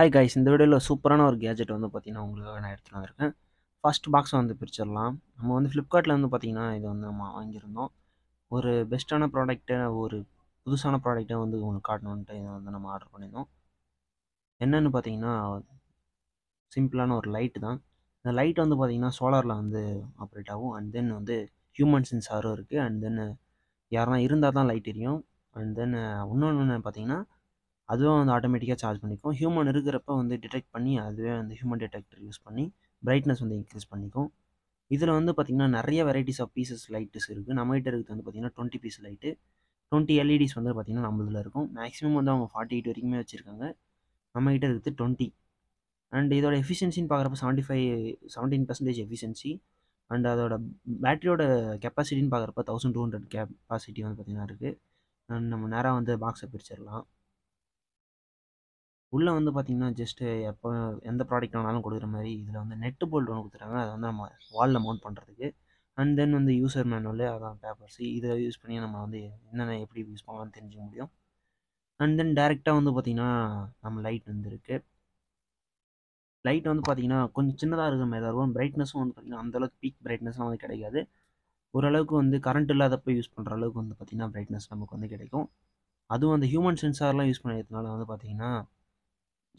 Hi guys இந்த வீடியோவில் சூப்பரான ஒரு கேஜெட் வந்து பார்த்தீங்கன்னா உங்களுக்காக நான் எடுத்துகிட்டு வந்திருக்கேன். ஃபர்ஸ்ட் பாக்ஸை வந்து பிரிச்சிடலாம். நம்ம வந்து ஃப்ளிப்கார்ட்டில் வந்து பார்த்தீங்கன்னா இது வந்து நம்ம வாங்கியிருந்தோம். ஒரு பெஸ்ட்டான ப்ராடக்ட்டை ஒரு புதுசான ப்ராடக்ட்டை வந்து உங்களுக்கு காட்டணுன்ட்டு இதை வந்து நம்ம ஆர்டர் பண்ணியிருந்தோம். என்னென்னு பார்த்தீங்கன்னா சிம்பிளான ஒரு லைட்டு தான். இந்த லைட் வந்து பார்த்திங்கன்னா சோலாரில் வந்து ஆப்ரேட் ஆகும். அண்ட் தென் வந்து ஹியூமன் சென்சாரும் இருக்குது அண்ட் தென் யாருனா இருந்தால் தான் லைட் எரியும். அண்ட் தென் இன்னொன்று பார்த்தீங்கன்னா அதுவும் வந்து ஆட்டோமேட்டிக்காக சார்ஜ் பண்ணிக்கும். ஹியூமன் இருக்கிறப்ப வந்து டிடெக்ட் பண்ணி அதுவே வந்து ஹியூமன் டிடெக்டர் யூஸ் பண்ணி பிரைட்னஸ் வந்து இன்க்ரீஸ் பண்ணிக்கும். இதில் வந்து பார்த்திங்கன்னா நிறைய வெரைட்டிஸ் ஆஃப் பீசஸ் லைட்ஸ் இருக்குது நம்மகிட்ட இருக்கிறது வந்து பார்த்திங்கன்னா twenty piece light twenty LEDs வந்து பார்த்திங்கன்னா நம்மளதில் இருக்கும். மேக்ஸிமம் வந்து அவங்க ஃபார்ட்டி எயிட் வரைக்குமே வச்சுருக்காங்க. நம்மகிட்ட இருக்கிறது டுவெண்ட்டி அண்ட் இதோட எஃபிஷியன்சின்னு பார்க்குறப்ப seventy five seventeen percentage efficiency and அதோட பேட்டரியோட கெப்பாசிட்டின்னு பார்க்குறப்ப தௌசண்ட் டூ ஹண்ட்ரட் கெப்பாசிட்டி வந்து பார்த்திங்கன்னா இருக்குது அண்ட் நம்ம நேராக வந்து பாக்ஸை பிரிச்சிடலாம். உள்ளே வந்து பார்த்திங்கன்னா ஜஸ்ட்டு எப்போ எந்த ப்ராடக்ட் வேணாலும் கொடுக்குற மாதிரி இதில் வந்து நெட்டு போல்ட் ஒன்று கொடுத்துட்டாங்க அதை வந்து நம்ம வாலில் மவுண்ட் பண்ணுறதுக்கு அண்ட் தென் வந்து யூசர் மேனுவல் அதான் பேப்பர்ஸ் இதை யூஸ் பண்ணி நம்ம வந்து என்னென்ன எப்படி யூஸ் பண்ணலாம்னு தெரிஞ்சுக்க முடியும். அண்ட் தென் டேரெக்டாக வந்து பார்த்திங்கன்னா நம்ம லைட் வந்து இருக்குது லைட் வந்து பார்த்திங்கன்னா கொஞ்சம் சின்னதாக இருக்கிற மாதிரி தான் இருக்கும். பிரைட்னஸும் வந்து பார்த்திங்கன்னா அந்தளவுக்கு பீக் பிரைட்னஸ்லாம் வந்து கிடைக்காது. ஓரளவுக்கு வந்து கரண்ட் இல்லாதப்போ யூஸ் பண்ணுற அளவுக்கு வந்து பார்த்திங்கன்னா பிரைட்னஸ் நமக்கு வந்து கிடைக்கும். அதுவும் அந்த ஹியூமன் சென்சார்லாம் யூஸ் பண்ணுறதுனால வந்து பார்த்திங்கன்னா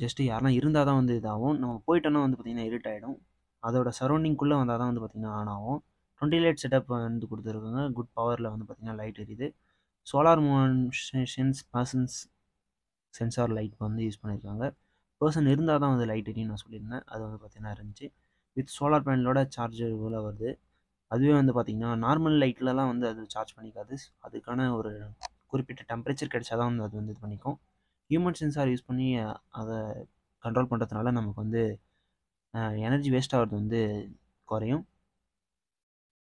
ஜஸ்ட்டு யாரெல்லாம் இருந்தால் தான் வந்து இதாகும். நம்ம போயிட்டோன்னா வந்து பார்த்திங்கன்னா இருட் ஆகிடும் அதோட சரௌண்டிங்குள்ளே வந்தால் தான் வந்து பார்த்திங்கன்னா ஆன் ஆகும். டுவெண்ட்டி லைட் செட்டப் வந்து கொடுத்துருக்காங்க. குட் பவரில் வந்து பார்த்திங்கன்னா லைட் எரியுது. Solar motions persons sensor light வந்து யூஸ் பண்ணியிருக்காங்க பர்சன் இருந்தால் தான் வந்து லைட் எரியும் நான் சொல்லியிருந்தேன். அது வந்து பார்த்திங்கன்னா இருந்துச்சு. வித் சோலார் பேனலோட சார்ஜர் போல் வருது. அதுவே வந்து பார்த்திங்கன்னா நார்மல் லைட்லலாம் வந்து அது சார்ஜ் பண்ணிக்காது. அதுக்கான ஒரு குறிப்பிட்ட டெம்பரேச்சர் கிடைச்சா தான் வந்து அது வந்து இது பண்ணிக்கும். ஹியூமன் சென்சார் யூஸ் பண்ணி அதை கண்ட்ரோல் பண்ணுறதுனால நமக்கு வந்து எனர்ஜி வேஸ்ட் ஆகிறது வந்து குறையும்.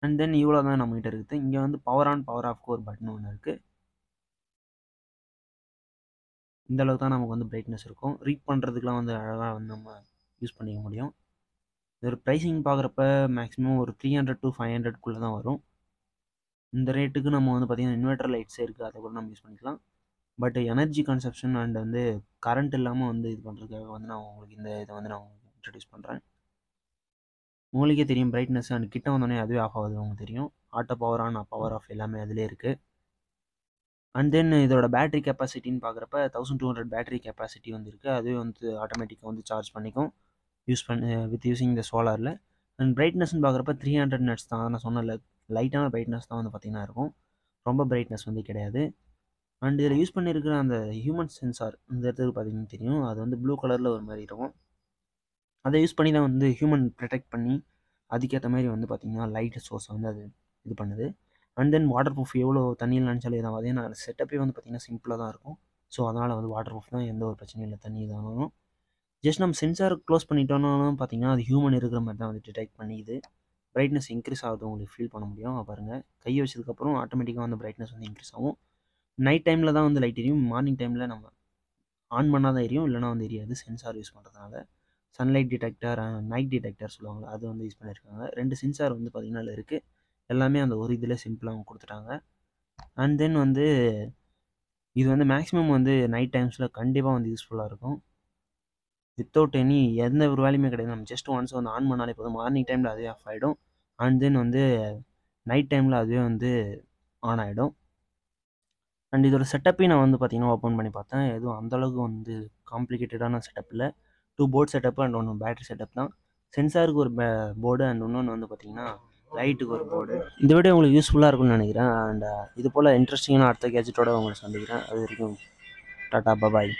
அண்ட் தென் இவ்வளோ தான் நம்மகிட்ட இருக்குது. இங்கே வந்து பவர் ஆன் பவர் ஆஃப்க்கு ஒரு பட்டன் ஒன்று இருக்குது இந்த அளவுக்கு தான் நமக்கு வந்து பிரைட்னஸ் இருக்கும். ரீட் பண்ணுறதுக்குலாம் வந்து அழகாக வந்து நம்ம யூஸ் பண்ணிக்க முடியும். இதோட ப்ரைஸிங் பார்க்குறப்ப மேக்ஸிமம் ஒரு த்ரீ ஹண்ட்ரட் டு ஃபைவ் ஹண்ட்ரட்குள்ளே தான் வரும். இந்த ரேட்டுக்கு நம்ம வந்து பார்த்திங்கன்னா இன்வெர்டர் லைட்ஸே இருக்குது அதை கூட நம்ம யூஸ் பண்ணிக்கலாம். பட் எனர்ஜி கன்சப்ஷன் அண்ட் வந்து கரண்ட் இல்லாமல் வந்து இது பண்ணுறதுக்காக வந்து நான் உங்களுக்கு இந்த இதை வந்து நான் இன்ட்ரடியூஸ் பண்ணுறேன் உங்களுக்கே தெரியும் பிரைட்னஸ் அண்ட் கிட்ட வந்தோடனே அதுவே ஆஃப் ஆகுது உங்களுக்கு தெரியும். Auto power on power off எல்லாமே அதிலே இருக்குது அண்ட் தென் இதோட பேட்டரி கெப்பாசிட்டின்னு பார்க்குறப்ப thousand two hundred battery capacity வந்து இருக்குது அதுவே வந்து ஆட்டோமேட்டிக்காக வந்து சார்ஜ் பண்ணிக்கும். யூஸ் பண்ணி வித் யூஸிங் இந்த சோலாரில் அண்ட் பிரைட்னஸ்னு பார்க்குறப்ப த்ரீ ஹண்ட்ரட் நட்ஸ் தான். நான் சொன்னல லைட்டான பிரைட்னஸ் தான் வந்து பார்த்திங்கன்னா இருக்கும். ரொம்ப பிரைட்னஸ் வந்து கிடையாது. அண்ட் இதில் யூஸ் பண்ணியிருக்கிற அந்த ஹியூமன் சென்சார் இந்த இடத்துக்கு பார்த்தீங்கன்னா தெரியும். அது வந்து ப்ளூ கலரில் ஒரு மாதிரி இருக்கும். அதை யூஸ் பண்ணி தான் வந்து ஹியூமன் ப்ரொடெக்ட் பண்ணி அதுக்கேற்ற மாதிரி வந்து பார்த்திங்கன்னா லைட் சோர்ஸை வந்து அது இது பண்ணுது. அண்ட் தென் வாட்டர் ப்ரூஃப் எவ்வளோ தண்ணியில் நினச்சாலும் இதான் அந்த செட்டப்பே வந்து பார்த்திங்கன்னா சிம்பிளாக தான் இருக்கும். ஸோ அதனால் வந்து வாட்டர் ப்ரூஃப் தான் எந்த ஒரு பிரச்சனையும் இல்லை தண்ணி இதானாலும் ஜஸ்ட் நம்ம சென்சார் க்ளோஸ் பண்ணிட்டோம்னாலும் பார்த்திங்கன்னா அது ஹியூமன் இருக்கிற மாதிரி தான் வந்து டிடெக்ட் பண்ணிது பிரைட்னஸ் இன்க்ரீஸ் ஆகுது உங்களுக்கு ஃபீல் பண்ண முடியும். பாருங்கள் கை வச்சதுக்கப்புறம் ஆட்டோமேட்டிக்காக வந்து பிரைட்னஸ் வந்து இன்க்ரீஸ் ஆகும். நைட் டைமில் தான் வந்து லைட் எரியும். மார்னிங் டைமில் நம்ம ஆன் பண்ணால் தான் எரியும். இல்லைனா வந்து எரியாது. சென்சார் யூஸ் பண்ணுறதுனால சன்லைட் டிடெக்டர் நைட் டிடெக்டர் சொல்லுவாங்க அது வந்து யூஸ் பண்ணியிருக்காங்க ரெண்டு சென்சார் வந்து பார்த்திங்கன்னா இருக்குது எல்லாமே அந்த ஒரு இதில் சிம்பிளாக கொடுத்துட்டாங்க. அண்ட் தென் வந்து இது வந்து மேக்ஸிமம் வந்து நைட் டைம்ஸில் கண்டிப்பாக வந்து யூஸ்ஃபுல்லாக இருக்கும். வித்தவுட் எனி எந்த ஒரு வேலையுமே கிடையாது. நம்ம ஜஸ்ட் ஒன்ஸ் வந்து ஆன் பண்ணாலே போதும். மார்னிங் டைமில் அதுவே ஆஃப் ஆகிடும் அண்ட் தென் வந்து நைட் டைமில் அதுவே வந்து ஆன் ஆகிடும் அண்ட் இதோட செட்டப்பையும் நான் வந்து பார்த்திங்கன்னா ஓப்பன் பண்ணி பார்த்தேன். எதுவும் அந்தளவுக்கு வந்து காம்ப்ளிகேட்டடான செட்டப் இல்லை. டூ போர்ட் செட்டப் அண்ட் ஒன்று பேட்டரி செட்டப் தான். சென்சாருக்கு ஒரு பே போர்டு அண்ட் இன்னொன்று வந்து பார்த்திங்கன்னா லைட்டுக்கு ஒரு போர்டு இந்த வீடியோ உங்களுக்கு யூஸ்ஃபுல்லாக இருக்கும்னு நினைக்கிறேன். அண்ட் இது போல் இன்ட்ரெஸ்டிங்கான அடுத்த கேஜெட்டோட உங்களை சந்திக்கிறேன். அது வரைக்கும் டாட்டா பபாய்